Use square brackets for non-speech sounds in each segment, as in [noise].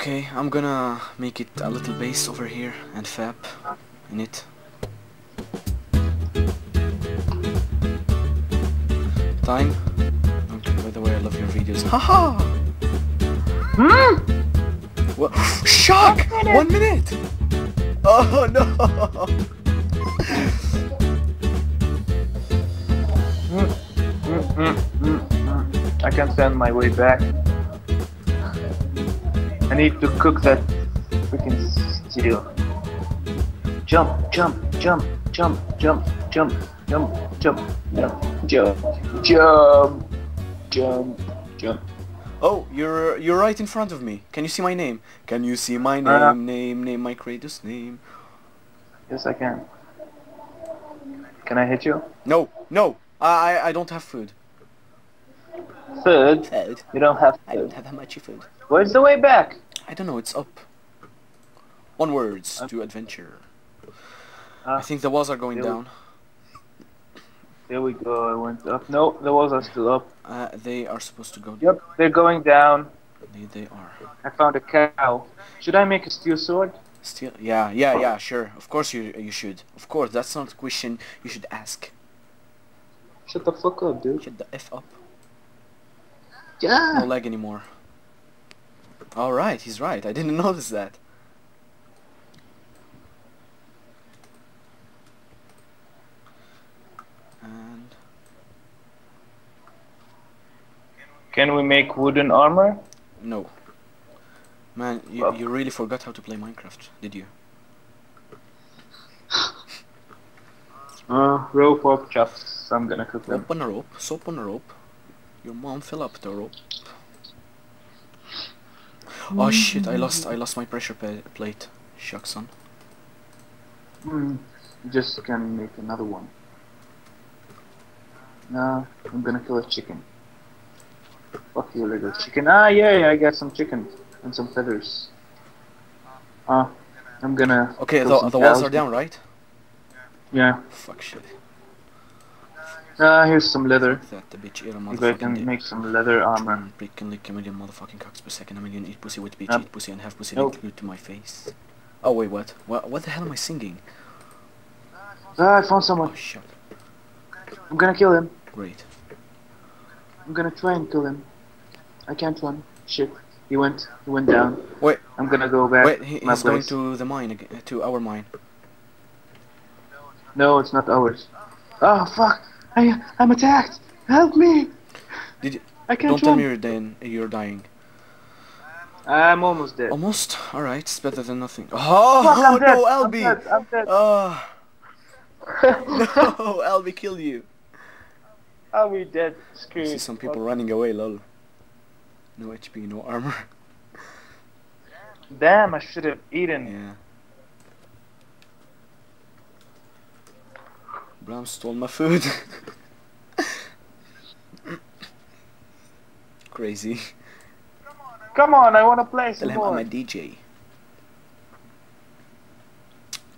Okay, I'm gonna make it a little base over here and fab in it. Time. Okay, by the way, I love your videos. [laughs] Haha! Hmm? What? Shock! One minute! Oh no! [laughs] I can't stand my way back. I need to cook that freaking steel. Jump, jump, jump, jump, jump, jump, jump, jump, jump, jump, jump, jump, jump. Oh, you're you're right in front of me. Can you see my name? Can you see my name? Uh, name, name, my Kratos name. Yes, I can. Can I hit you? No, no, I I- don't have food. Third, Food. you don't have Food. I don't have that much food. Where's the way back? I don't know. It's up. Onwards Uh, to adventure. Ah, I think the walls are going we- down. There we go. I went up. No, the walls are still up. Uh, they are supposed to go. Yep, they're going down. They, they are. I found a cow. Should I make a steel sword? Steel? yeah, yeah, yeah, sure. Of course you you should. Of course, that's not a question you should ask. Shut the fuck up, dude. Shut the f up. Yeah. No lag anymore. All right, he's right. I didn't [laughs] notice that. And Can we make wooden armor? no, man, you Well- you really forgot how to play Minecraft, did you? [laughs] Uh, rope up chops. I'm gonna cook them. Rope on a rope, soap on a rope. Your mom fill up the rope. Oh shit! I lost I lost my pressure plate. Shucks son. Hmm. Just can make another one. No, I'm gonna kill a chicken. Fuck you, little chicken. Ah, yeah, yeah, I got some chicken and some feathers. Ah, I'm gonna. Okay, the the walls cows. are down, right? Yeah. Fuck shit. Ah, here's some leather. That, the bitch a Maybe I can make some leather armor. Mm, can lick a million motherfucking cocks per second. A million eat pussy with bitch Yep. eat pussy and have pussy Nope. glued to my face. Oh wait, what? What? What the hell am I singing? Ah, I found someone. Oh shit! I'm gonna kill him. Great. I'm gonna try and kill him. I can't run. Shit. He went. He went down. Wait. I'm gonna go back. Wait, he, he's going to the mine again, to our mine. No, it's not ours. Oh fuck! I I'm attacked. Help me! Did you, I can't don't tell me you're dying. You're dying. I'm almost dead. Almost. All right. It's better than nothing. Oh, Fuck, I'm dead. no, I'm dead. I'm dead. Oh [laughs] [laughs] no, Albie killed you. I'll dead. Screw I see some people running away. Lol. No HP, no armor. Damn, I should have eaten. Yeah. Bram stole my food. [laughs] Crazy. Come on, I wanna play Tell some him I'm more. a DJ.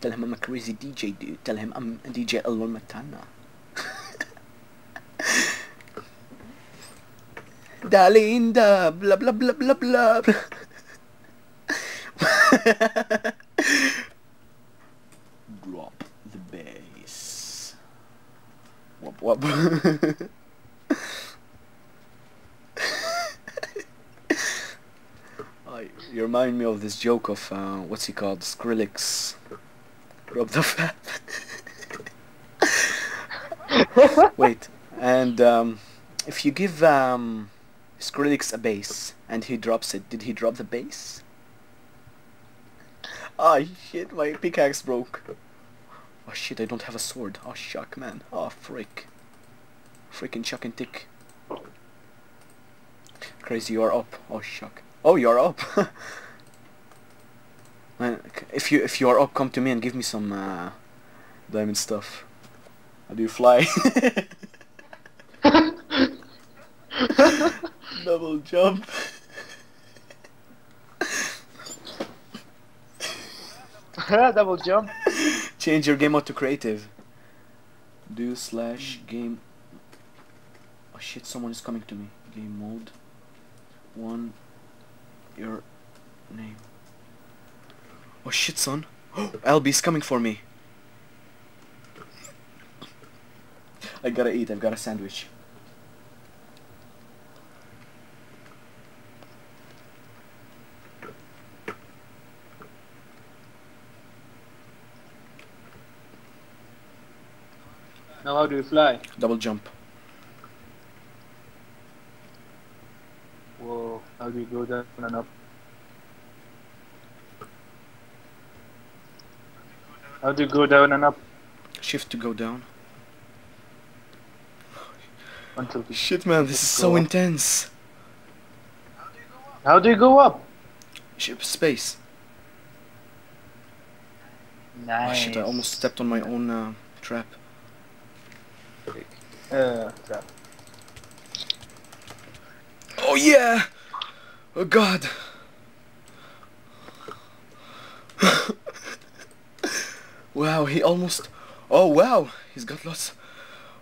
Tell him I'm a crazy DJ, dude. Tell him I'm a DJ Alon Matana. [laughs] Dalinda, blah blah blah blah blah. [laughs] blah. Drop the bass. Oh, [laughs] you remind me of this joke of uh, what's he called, Skrillex. Rob the fat. Wait, and um, if you give um, Skrillex a bass and he drops it, did he drop the bass? Oh shit, my pickaxe broke. Oh shit, I don't have a sword. Oh shuck, man. Oh frick. Freaking chuck and tick. Crazy, you are up. Oh shuck. Oh, you are up. [laughs] Man, if you if you are up, come to me and give me some uh, diamond stuff. How do you fly? [laughs] [laughs] Double jump. Double jump. Change your game mode to creative. Do slash game. Oh shit! Someone is coming to me. Game mode. One. Your name. Oh shit, son. [gasps] LB Albie's coming for me. I gotta eat. I've got a sandwich. Now how do you fly? Double jump. Whoa, how do you go down and up? How do you go down and up Shift to go down. until the Shit, man, this is so Go up. intense. How do you go up? Ship space. Nice. Oh shit, I almost stepped on my own uh, trap. Uh, crap. Oh yeah! Oh god! wow, he almost... Oh wow, he's got lots...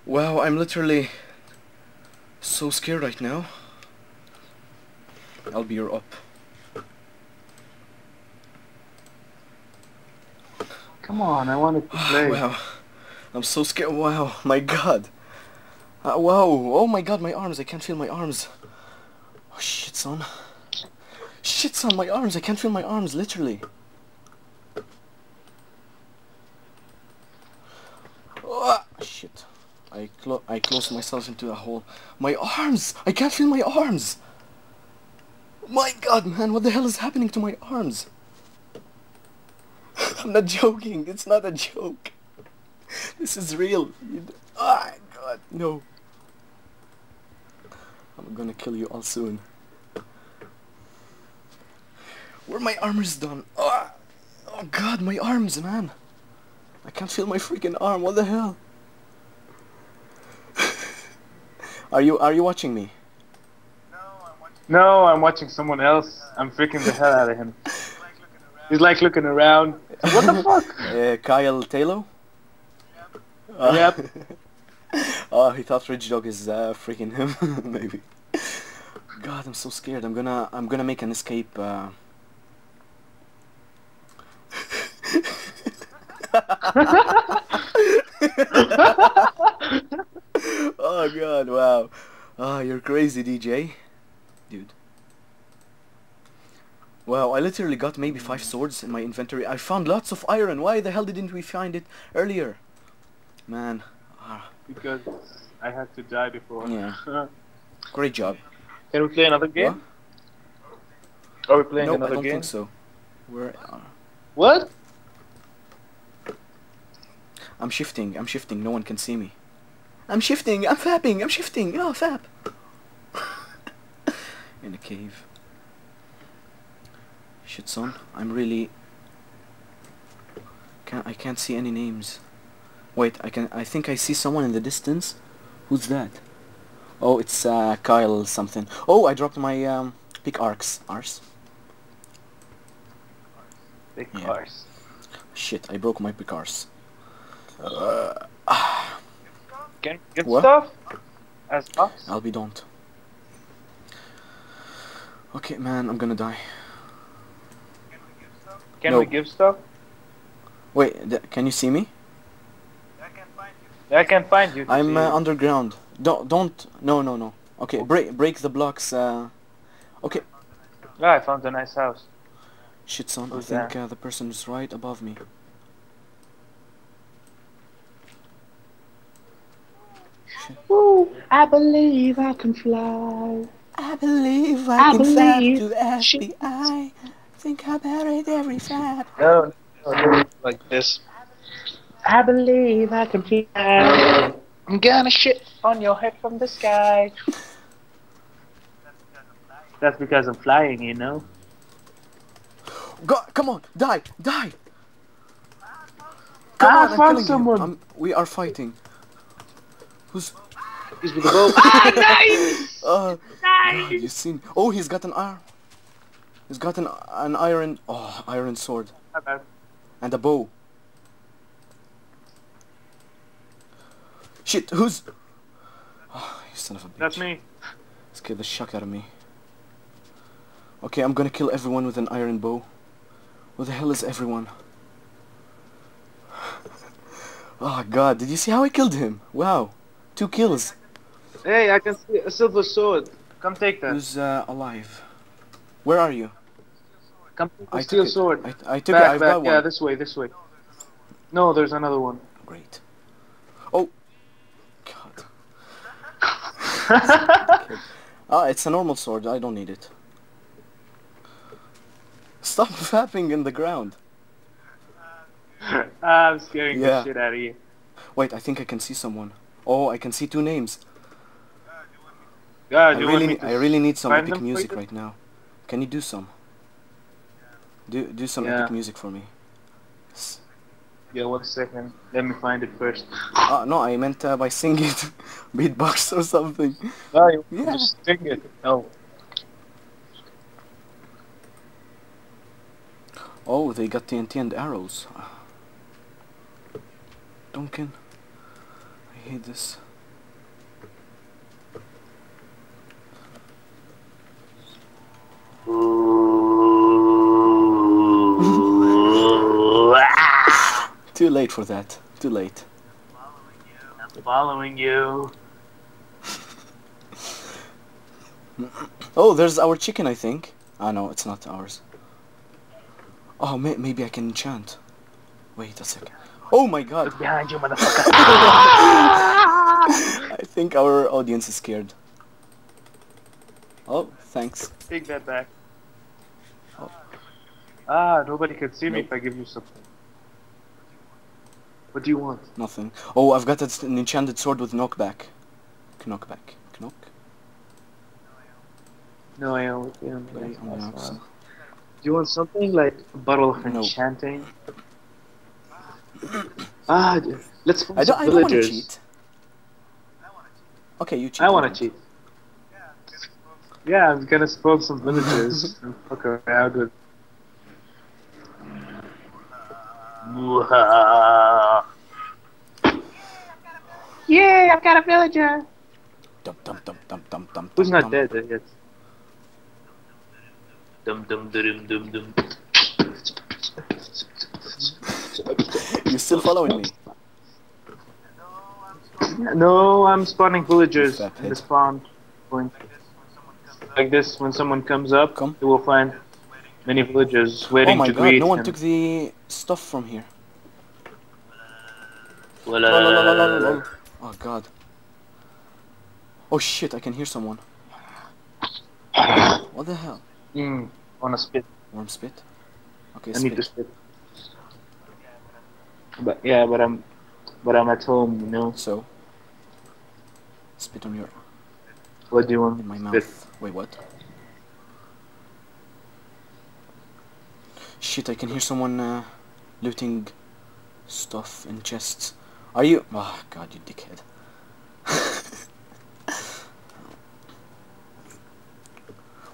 Wow, I'm literally so scared right now. I'll be your up. Come on, I wanted to [sighs] play. wow, I'm so scared. Wow, my god. Uh, wow, oh my god, my arms, I can't feel my arms. Oh shit, son. Shit, son, my arms, I can't feel my arms, literally. Oh, shit. I clo I closed myself into a hole. My arms! I can't feel my arms! My god, man, what the hell is happening to my arms? [laughs] I'm not joking, it's not a joke. This is real. Ah, god, no. I'm gonna kill you all soon. Where my armors done? Ah, oh god, my arms, man. I can't feel my freaking arm. What the hell? [laughs] are you are you watching me? No, I'm watching someone else. I'm freaking the hell out of him. [laughs] He's like looking around. What the [laughs] fuck? Uh, Kyle Taylor? Uh, Yep. [laughs] oh, he thought Ridgedog is uh, freaking him, [laughs] maybe. God, I'm so scared. I'm gonna, I'm gonna make an escape. Uh... [laughs] oh God! Wow. Oh, you're crazy, DJ, dude. Wow, I literally got maybe five swords in my inventory. I found lots of iron. Why the hell didn't we find it earlier? Man, ah, because I had to die before. Yeah. [laughs] great job. Can we play another game? Are we playing Nope, I another don't game? think so. Where? Uh, What? I'm shifting. I'm shifting. No one can see me. I'm shifting. I'm fapping. I'm shifting. Oh, fap. [laughs] In a cave. Shit, son. I'm really. Can't. I can't see any names. Wait. I can. I think I see someone in the distance. Who's that? Oh, it's uh, Kyle something. Oh, I dropped my um, pickaxe. Arse. Big Yeah. cars. Shit. I broke my pickaxe. Can we get What? stuff? As box? I'll be don't. Okay, man, I'm gonna die. Can No. we give stuff? Wait, th- can you see me? I can find you. I'm uh, underground. Don't, don't. No, no, no. Okay, break, break the blocks. Uh, okay. Yeah, I found a nice house. Shit, son. I think uh, the person is right above me. Ooh, I believe I can fly. I believe I can fly believe to FBI. Think I buried every fab. No, no, no, like this. I believe I can fly. I'm gonna shit on your head from the sky. That's because I'm flying, you know. Go, come on, die, die. I on, I'm found someone. I'm- we are fighting. Who's? He's with the bow. ah, [laughs] [laughs] nice! Uh, God, you seen? Oh, he's got an iron. He's got an an iron. Oh, iron sword and a bow. Shit, who's? Oh, you son of a bitch. That's me. Scared the shock out of me. Okay, I'm gonna kill everyone with an iron bow. Where the hell is everyone? oh [sighs] god, did you see how I killed him? Wow. Two kills. Hey, I can see a silver sword. Come take that. Who's uh, alive? Where are you? Come take the I steel sword. I, I took back, it. I've back. Yeah, one. this way, this way. No, there's another one. Great. Oh. God. [laughs] Ah, it's a normal sword. I don't need it. Stop [laughs] fapping in the ground. [laughs] I'm scaring Yeah. the shit out of you. Wait, I think I can see someone. Oh, I can see two names. God, I really, need, I really need some epic music right now. Can you do some? Do do some Yeah. epic music for me. S- Yeah, one second. Let me find it first. Ah, no, I meant uh, by singing it, [laughs] beatbox or something. Oh, you Yeah. just sing it. Oh. Oh, they got TNT and arrows. Duncan, I hate this. Late for that. Too late. I'm following you. [laughs] Oh, there's our chicken, I think. Ah, no, it's not ours. Oh, may maybe I can enchant. Wait a second. Oh my god! Look behind you, motherfucker. [laughs] [laughs] I think our audience is scared. Oh, thanks. Take that back. Oh. Ah, nobody can see me if I give you something. What do you want? Nothing. Oh, I've got an enchanted sword with knockback. Knockback. Knock? No, I don't. Yeah, Play on the that's outside. Do you want something like a bottle of No. enchanting? [coughs] ah, let's find I don't, some I don't want to villagers. cheat. Okay, you cheat. I want to cheat. Yeah, I'm gonna spawn some villagers [laughs] and fuck around with. Yeah, I've got a villager. Dum, dum, dum, dum, dum, dum, Who's not dead yet? Dum dum dum dum dum. You're still following me. No, I'm spawning villagers in the head. spawn point. Like this, when someone comes up, Come. you will find many villagers waiting Oh my to god, greet no one him. took the stuff from here. Well, uh. Oh god. Oh shit, I can hear someone. What the hell? Mm, wanna spit? Worm spit? Okay, I need to spit. spit. But yeah, but I'm, but I'm at home. You know. So. Spit on your What do you want? in my Spit. mouth. Wait, what? Shit, I can hear someone uh, looting stuff in chests. Are you? Oh god, you dickhead. [laughs]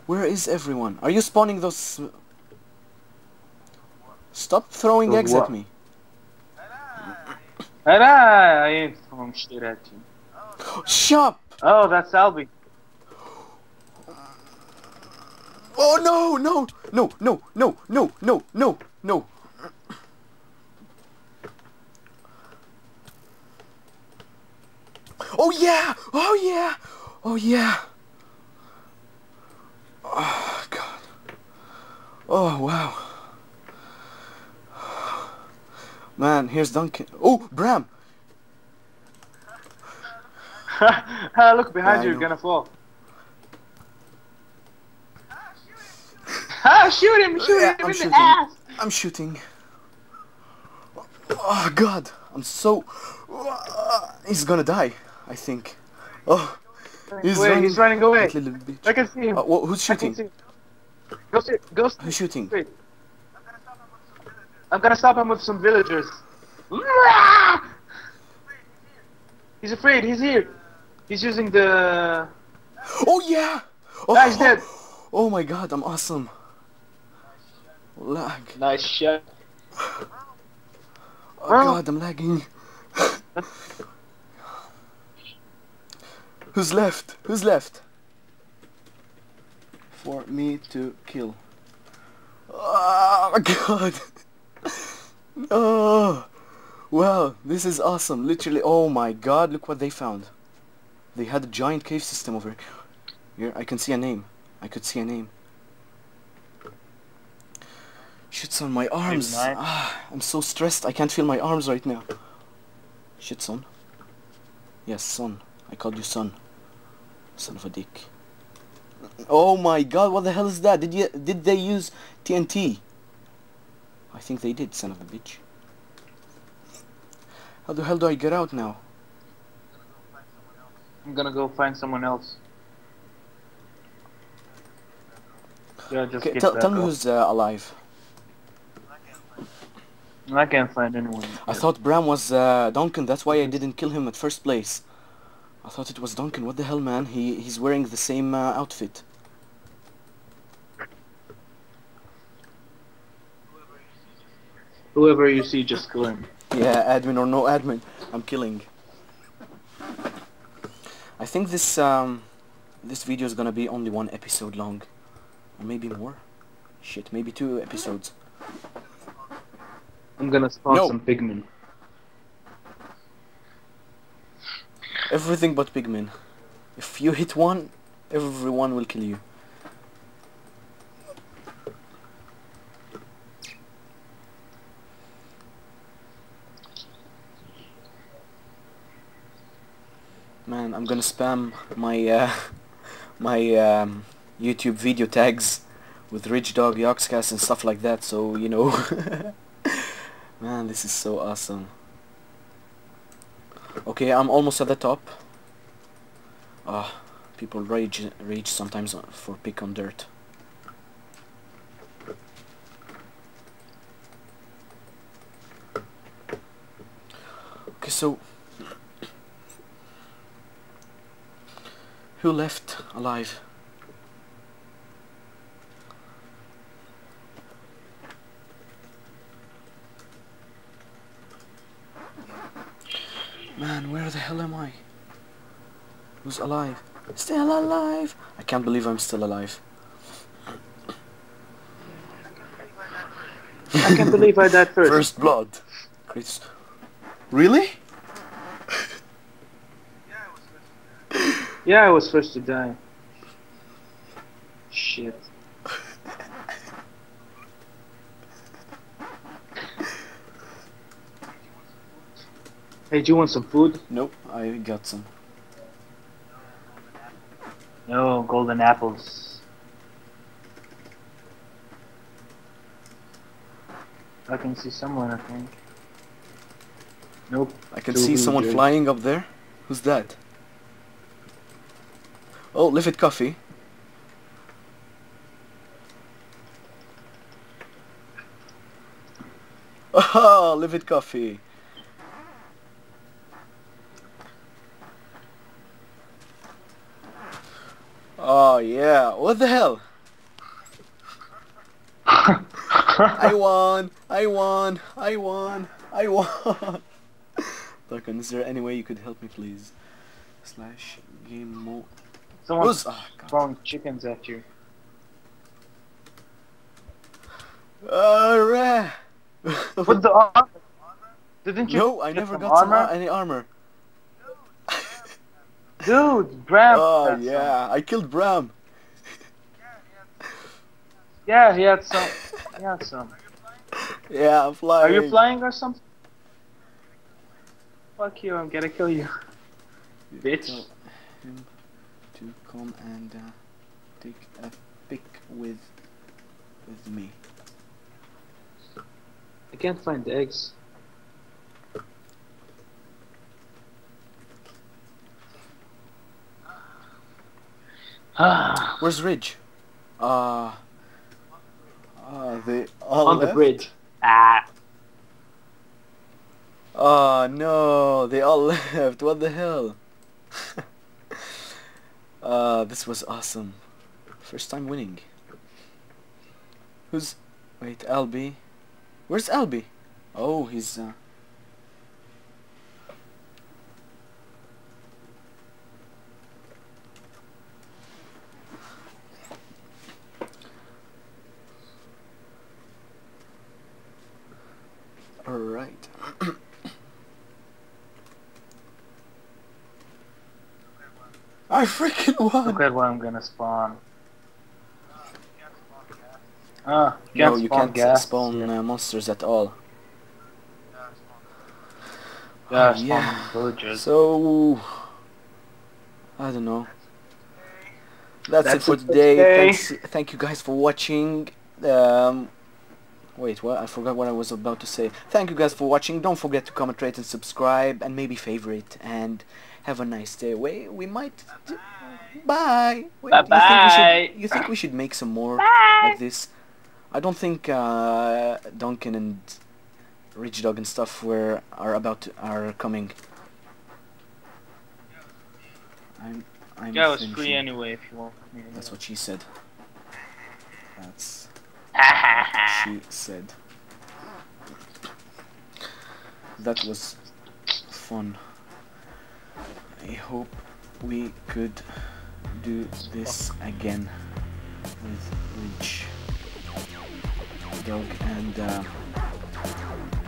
Where is everyone? Are you spawning those? Stop throwing Those eggs what? at me. [coughs] And I, I ain't throwing shit at you. Shut! Oh, that's Albie. Oh no, no, no, no, no, no, no, no, no. Oh yeah! Oh yeah! Oh yeah! Oh god. Oh wow. Man, here's Duncan. Oh, Bram! [laughs] look behind Yeah, you, you're gonna fall. [laughs] ah, shoot him! Shoot him I'm in shooting. the ass! I'm shooting. Oh god, I'm so. He's gonna die, I think. Oh, he's Wait, running. he's running away. that little bitch. I can see him. Uh, wha- who's shooting? see him. Go see, go see. Who's shooting? Wait. I'm gonna stop him with some villagers. He's afraid. He's here. He's using the. Oh yeah! Oh, Ah, he's dead. [gasps] Oh my god, I'm awesome. Lag. Nice shot. Oh Oh. god, I'm lagging. [laughs] Who's left? Who's left? for me to kill. Oh my god! oh! Wow, this is awesome. Literally, oh my god, look what they found. They had a giant cave system over here. I can see a name. I could see a name. Shit, on my arms. Ah, I'm so stressed. I can't feel my arms right now. Shit, son. Yes, son. I called you son. Son of a dick. Oh my god, what the hell is that? Did you did they use TNT? I think they did, son of a bitch. How the hell do I get out now? I'm gonna go find someone else. Yeah, just Okay, tell, tell me who's uh, alive. I can't find anyone. I thought Bram was uh, Duncan, that's why I didn't kill him at first place. I thought it was Duncan. What the hell, man? He he's wearing the same uh, outfit. Whoever you see, just kill him. Yeah, admin or no admin, I'm killing. I think this um this video is gonna be only one episode long, or maybe more. Shit, maybe two episodes. I'm gonna spawn No. some pigmen. Everything but pigmen. If you hit one, everyone will kill you. Man, I'm gonna spam my uh, [laughs] my um, YouTube video tags with Rich Dog, Yogscast and stuff like that, so you know. [laughs] Man, this is so awesome. Okay, I'm almost at the top. Ah, people rage rage sometimes for pick on dirt. Okay, so who left alive? Man, where the hell am I? Who's alive? Still alive! I can't believe I'm still alive. I can't believe I died first. First blood. Chris. Really? Yeah, I was first to die. Shit. Hey, do you want some food? Nope, I got some. No, golden apples. I can see someone, I think. Nope. I can see someone villagers. flying up there. Who's that? Oh, LividCoffee. [laughs] Oh, LividCoffee. Oh yeah, what the hell? I [laughs] won! I won! I won! I won! [laughs] Duncan, is there any way you could help me, please? Slash game mode. Someone's? Oh, ah, throwing chickens at you. Alright! Put the [laughs] armor. Didn't you? no, I never got some armor. any armor. Dude, Bram. oh had some. yeah, I killed Bram. [laughs] Yeah, he had some. He had some. Yeah, I'm flying. Are you flying or something? Fuck you, I'm gonna kill you. Bitch. Him to come and uh, take a pic with with me. I can't find the eggs. Ah, Where's Ridge? Uh, uh they all on the bridge. Ah. Oh no, they all [laughs] left. What the hell? [laughs] uh, this was awesome. First time winning. Who's? Wait, Albie. Where's Albie? Oh, he's. Uh... Right. I freaking won! Look at where I'm gonna spawn. Ah, you no, can't you spawn can't gas. spawn uh, monsters at all. Yeah, Oh, spawn yeah. villagers. So I don't know. That's, That's it for it for today. today. Thanks, thank you guys for watching. Um, wait, what? I forgot what I was about to say. Thank you guys for watching. Don't forget to comment, rate, and subscribe, and maybe favorite. And have a nice day. We we might. Bye. Wait, You think, we Bye-bye. should, you think we should make some more Bye. like this? I don't think uh, Duncan and Ridgedog and stuff were are about to, are coming. I'm I'm Yeah, was finishing. free anyway if you want. That's what she said. That's [laughs] she said. That was fun. I hope we could do this again with Rich Dog and uh,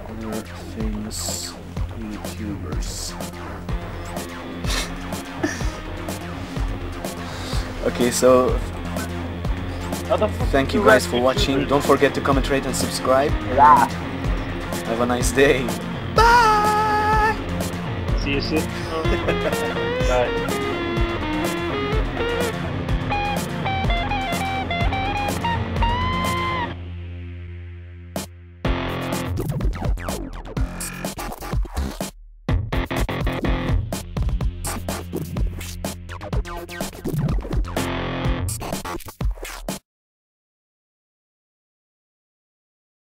other famous YouTubers. [laughs] okay, so Thank you guys for watching. Don't forget to comment, rate, and subscribe. Have a nice day. Bye! See you soon. [laughs] Bye.